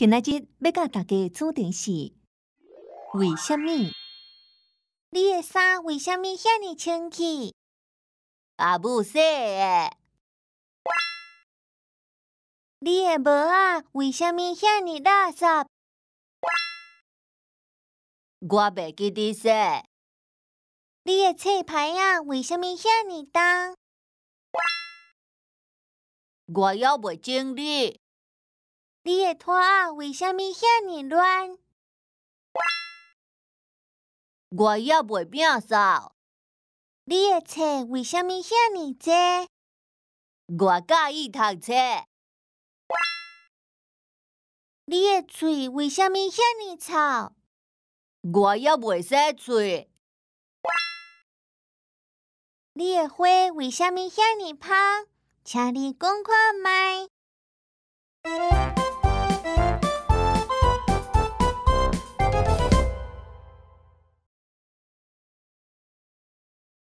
今仔日要甲大家主题是为什么？你的衫为什么遐尼清气？阿母说的。你的帽仔为什么遐尼垃圾？我袂记得说。你的册牌啊为什么遐尼重？我还袂整理。你的拖仔为什么遐尼乱？我还袂摒扫。你的册为什么遐尼多？我介意读册。你的嘴为什么遐尼臭？我还袂洗嘴。你的花为什么遐尼香？请你讲看卖。